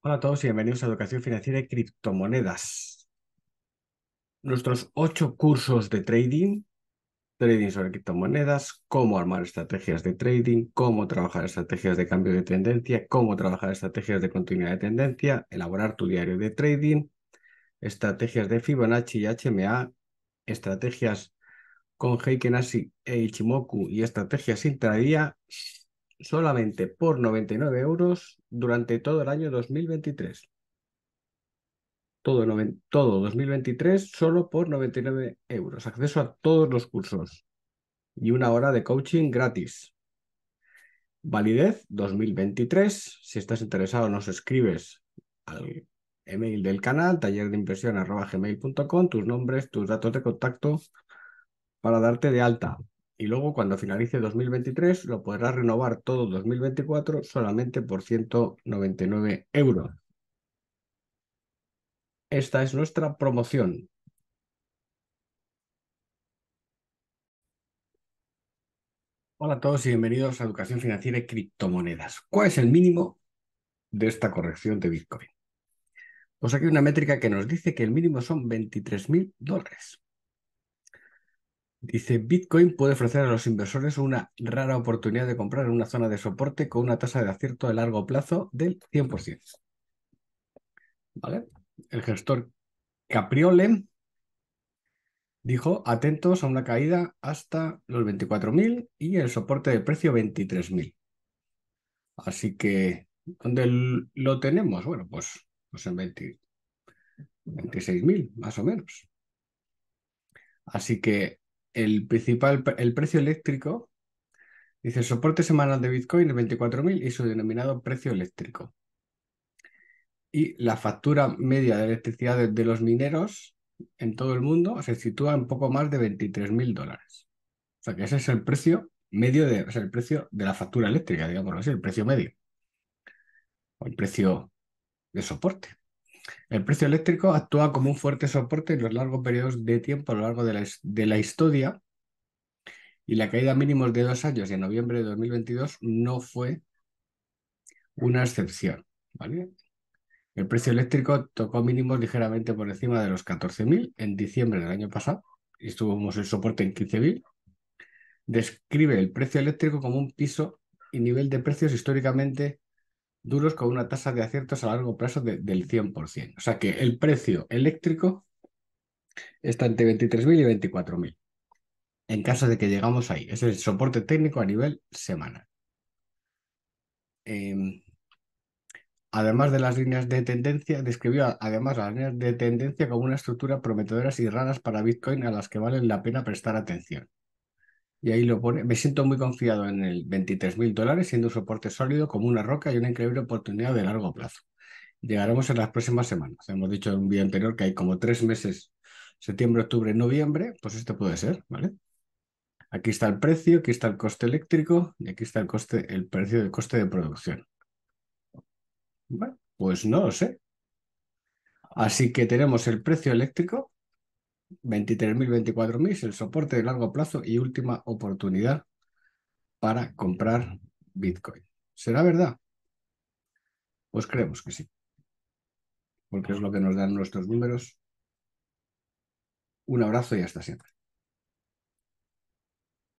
Hola a todos y bienvenidos a Educación Financiera y Criptomonedas. Nuestros ocho cursos de trading, trading sobre criptomonedas, cómo armar estrategias de trading, cómo trabajar estrategias de cambio de tendencia, cómo trabajar estrategias de continuidad de tendencia, elaborar tu diario de trading, estrategias de Fibonacci y HMA, estrategias con Heiken Ashi e Ichimoku y estrategias intradía solamente por 99 euros durante todo el año 2023. Todo, todo 2023 solo por 99 euros. Acceso a todos los cursos y una hora de coaching gratis. Validez 2023. Si estás interesado, nos escribes al email del canal, taller de impresión tus nombres, tus datos de contacto para darte de alta y luego cuando finalice 2023 lo podrás renovar todo 2024 solamente por 199 euros. Esta es nuestra promoción. Hola a todos y bienvenidos a Educación Financiera y Criptomonedas. ¿Cuál es el mínimo de esta corrección de Bitcoin? Pues aquí hay una métrica que nos dice que el mínimo son 23.000 dólares. Dice, Bitcoin puede ofrecer a los inversores una rara oportunidad de comprar en una zona de soporte con una tasa de acierto a largo plazo del 100%. ¿Vale? El gestor Capriole dijo, atentos a una caída hasta los 24.000 y el soporte de precio 23.000. Así que, ¿dónde lo tenemos? Bueno, pues, pues en 26.000, más o menos. Así que el principal, el precio eléctrico, dice soporte semanal de Bitcoin es 24.000 y su denominado precio eléctrico. Y la factura media de electricidad de, los mineros en todo el mundo se sitúa en poco más de 23.000 dólares. O sea que ese es el precio medio de, o sea, el precio de la factura eléctrica, digamos así, el precio medio. O el precio de soporte. El precio eléctrico actúa como un fuerte soporte en los largos periodos de tiempo a lo largo de la, historia y la caída mínima de dos años en noviembre de 2022 no fue una excepción. El precio eléctrico tocó mínimos ligeramente por encima de los 14.000 en diciembre del año pasado y estuvimos el soporte en 15.000. Describe el precio eléctrico como un piso y nivel de precios históricamente duros con una tasa de aciertos a largo plazo del 100%. O sea que el precio eléctrico está entre 23.000 y 24.000. En caso de que llegamos ahí. Es el soporte técnico a nivel semanal. Em, además de las líneas de tendencia, describió además las líneas de tendencia como una estructura prometedoras y raras para Bitcoin a las que vale la pena prestar atención. Y ahí lo pone. Me siento muy confiado en el 23 mil dólares, siendo un soporte sólido como una roca y una increíble oportunidad de largo plazo. Llegaremos en las próximas semanas. Hemos dicho en un vídeo anterior que hay como tres meses, septiembre, octubre, noviembre, pues este puede ser, ¿vale? Aquí está el precio, aquí está el coste eléctrico y aquí está el coste, el precio del coste de producción. Bueno, pues no lo sé. Así que tenemos el precio eléctrico 23.000, 24.000 es el soporte de largo plazo y última oportunidad para comprar Bitcoin. ¿Será verdad? Pues creemos que sí. Porque es lo que nos dan nuestros números. Un abrazo y hasta siempre.